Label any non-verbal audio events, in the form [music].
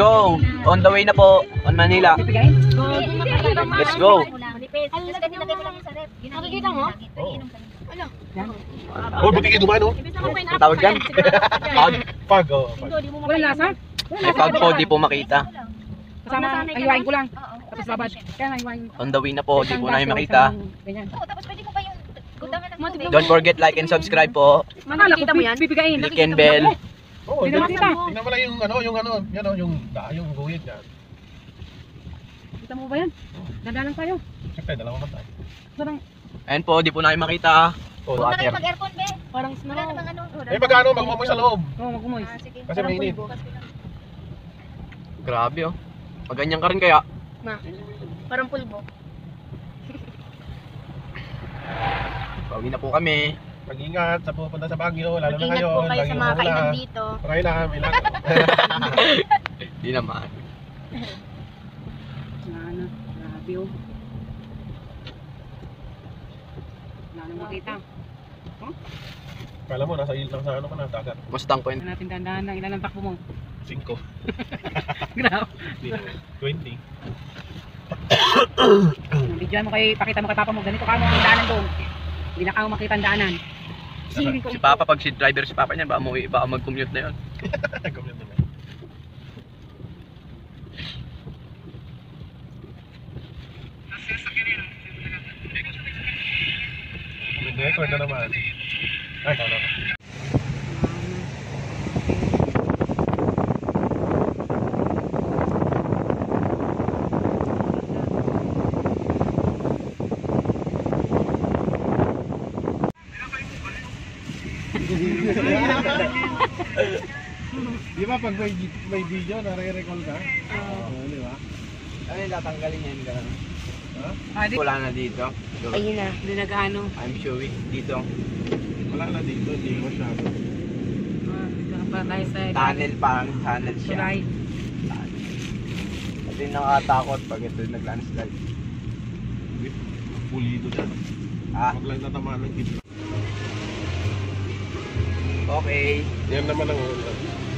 go. On the way na po. On Manila. Let's go. Nakikita mo? Oh, buti kayo dumaan, oh. Ang tawag dyan? Pag. Pag, oh. Pag. Walang lasa? May pag po, di po makita. Kasama, ayuwain ko lang. Tapos babad. Kaya ayuwain. On the way na po, di po namin makita. Ganyan. tapos pwede mo pa yung. Don't forget like and subscribe po. Akala ko pi- pipigain. Click and bell. Oh, makita. Tingnan mo lang yung ano, yung ano, yan oh, yung da, yung guhit yan. Kita mo ba yan? Ganda lang tayo. Siyempre, dalawa man tayo. Parang, Ayan po, di po namin makita. Oh, Huwag na Water. mag-aircon, be. parang Wala snow. namang ano. eh, magkano, magmamoy sa loob. Oo, magumoy. Ah, sige. Kasi mainit. Grabe oh. Pag ganyan ka rin kaya. Ma, parang pulbo. Pauwi na po kami. Mag-ingat sa pupunta sa Baguio, lalo na Mag-ingat ngayon. po kayo sa mga kainan dito. Okay na, may lang. [laughs] Di naman. Na ano, grabe oh. Wala nang makita. Kala mo, nasa il lang sa ano ka na, dagat. Mustang ko yun. Natin dandahan lang. Ilan ang takbo mo? 5. [laughs] Grabe. 20. Bidyan mo kay, pakita mo kay Papa mo. Ganito ka mo ang daanan doon. Hindi na ka mo makita ang daanan. Si Papa, pag si driver si Papa niyan, baka umuwi, baka mag-commute na yun. [laughs] Complete na. Record na naman. Ay, tama Di ba pag may, may video, nare-recall ka? Oo. di ba? Ano yung tatanggalin yan? Ganun. Ah, di, Wala na dito. Ayun na. hindi nag-ano. I'm Shui. Dito. Wala na dito, hindi mo siya. Ah, dito na pala tayo sa Tunnel parang tunnel siya. Tulay. Yung nakatakot pag ito nag-landslide. Pulido dyan. Ah, Pag lang natamaan ng kidnap. Okay. Yan naman ang ulam.